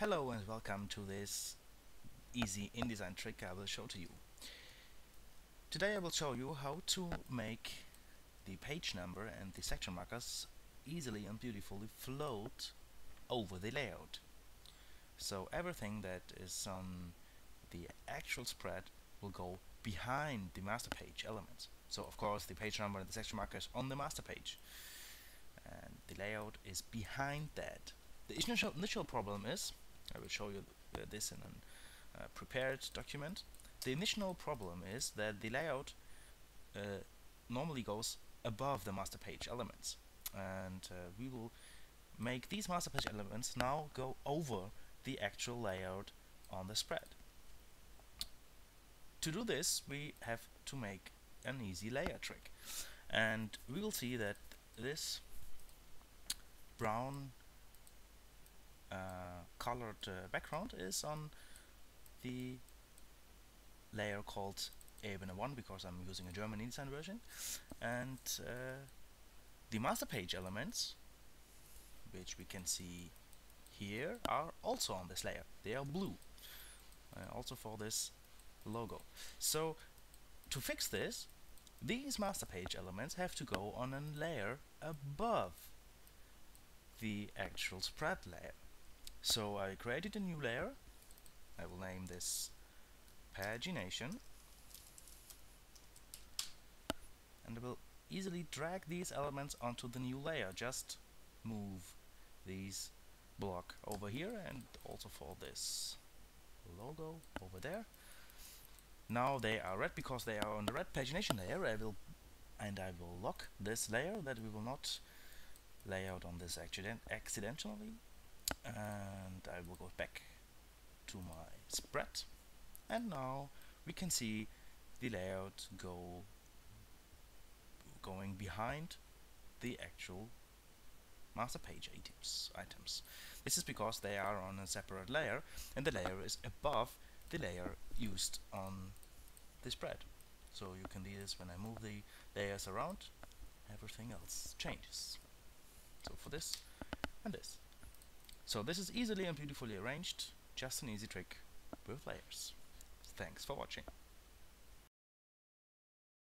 Hello and welcome to this easy InDesign trick I will show to you. Today I will show you how to make the page number and the section markers easily and beautifully float over the layout. So everything that is on the actual spread will go behind the master page elements. So of course the page number and the section markers on the master page and the layout is behind that. The initial, initial problem is, I will show you th this in a uh, prepared document, the initial problem is that the layout uh, normally goes above the master page elements. And uh, we will make these master page elements now go over the actual layout on the spread. To do this we have to make an easy layer trick. And we will see that this brown colored uh, background is on the layer called Ebene 1 because I'm using a German InDesign version. And uh, the master page elements which we can see here are also on this layer. They are blue uh, also for this logo. So to fix this these master page elements have to go on a layer above the actual spread layer. So I created a new layer. I will name this pagination and I will easily drag these elements onto the new layer. Just move these block over here and also for this logo over there. Now they are red because they are on the red pagination layer. I will and I will lock this layer that we will not layout on this accident accidentally and I will go back to my spread. And now we can see the layout go going behind the actual master page items items. This is because they are on a separate layer and the layer is above the layer used on the spread. So you can do this when I move the layers around everything else changes. So for this and this. So this is easily and beautifully arranged, just an easy trick with layers. Thanks for watching.